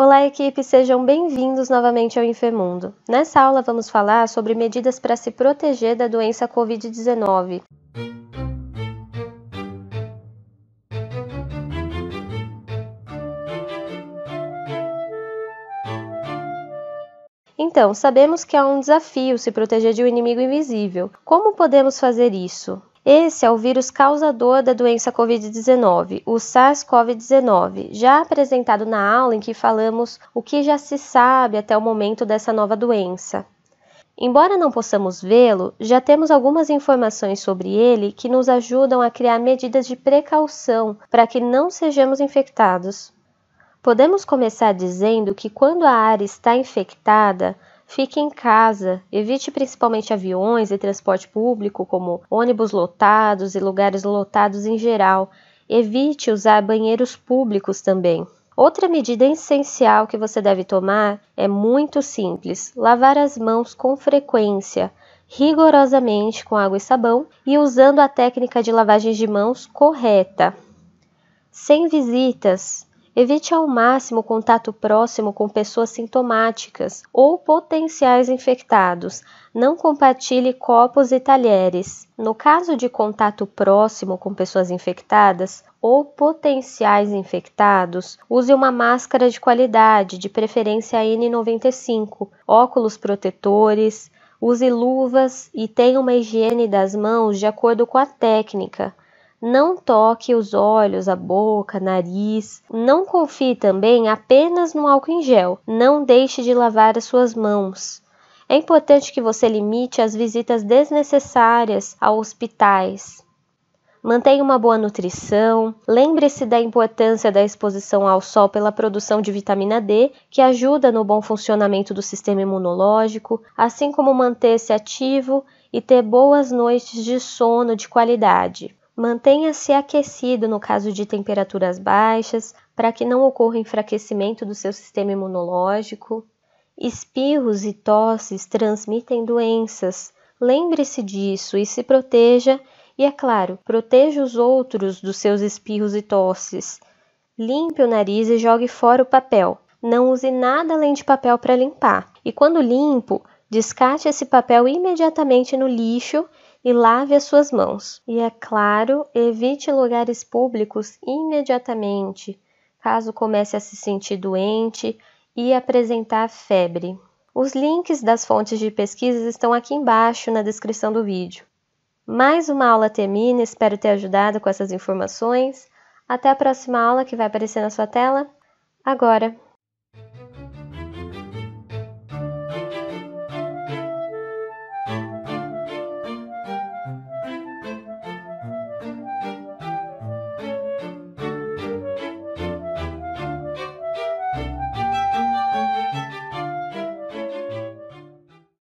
Olá, equipe, sejam bem-vindos novamente ao Infermundo. Nessa aula vamos falar sobre medidas para se proteger da doença Covid-19. Então, sabemos que é um desafio se proteger de um inimigo invisível. Como podemos fazer isso? Esse é o vírus causador da doença Covid-19, o SARS-CoV-19, já apresentado na aula em que falamos o que já se sabe até o momento dessa nova doença. Embora não possamos vê-lo, já temos algumas informações sobre ele que nos ajudam a criar medidas de precaução para que não sejamos infectados. Podemos começar dizendo que quando a área está infectada, Fique em casa, evite principalmente aviões e transporte público, como ônibus lotados e lugares lotados em geral. Evite usar banheiros públicos também. Outra medida essencial que você deve tomar é muito simples: lavar as mãos com frequência, rigorosamente com água e sabão e usando a técnica de lavagem de mãos correta. Sem visitas, Evite ao máximo contato próximo com pessoas sintomáticas ou potenciais infectados. Não compartilhe copos e talheres. No caso de contato próximo com pessoas infectadas ou potenciais infectados, use uma máscara de qualidade, de preferência N95, óculos protetores, use luvas e tenha uma higiene das mãos de acordo com a técnica. Não toque os olhos, a boca, nariz. Não confie também apenas no álcool em gel. Não deixe de lavar as suas mãos. É importante que você limite as visitas desnecessárias a hospitais. Mantenha uma boa nutrição. Lembre-se da importância da exposição ao sol pela produção de vitamina D, que ajuda no bom funcionamento do sistema imunológico, assim como manter-se ativo e ter boas noites de sono de qualidade. Mantenha-se aquecido no caso de temperaturas baixas, para que não ocorra enfraquecimento do seu sistema imunológico. Espirros e tosses transmitem doenças. Lembre-se disso e se proteja, e é claro, proteja os outros dos seus espirros e tosses. Limpe o nariz e jogue fora o papel. Não use nada além de papel para limpar. E quando limpo, descarte esse papel imediatamente no lixo e lave as suas mãos. E é claro, evite lugares públicos imediatamente, caso comece a se sentir doente e apresentar febre. Os links das fontes de pesquisas estão aqui embaixo na descrição do vídeo. Mais uma aula termina, espero ter ajudado com essas informações. Até a próxima aula que vai aparecer na sua tela agora.